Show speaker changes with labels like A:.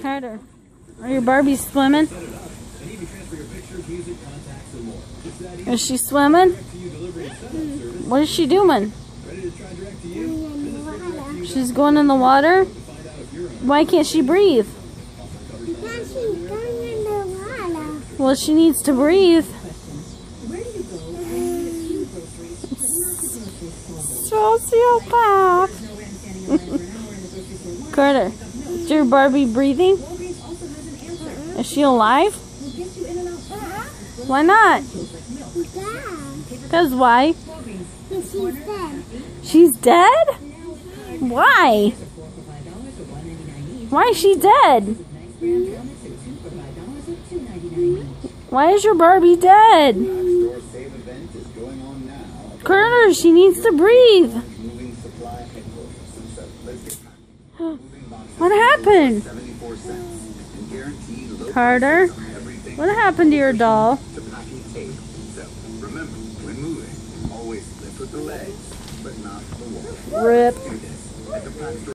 A: Carter, are your Barbies swimming? Is she swimming? What is she doing? She's going in the water? Why can't she breathe?
B: Because she's going in the water.
A: Well, she needs to breathe. Sociopath. Carter, is your Barbie breathing? Is she alive? Why not? Because why?
B: She's dead.
A: She's dead? Why? Why is she dead? Why is your Barbie dead?
C: Store Save event is going on now.
A: Carter, she needs to breathe. What happened?
C: 74 cents. And guaranteed low
A: Carter, what happened to your doll? Rip.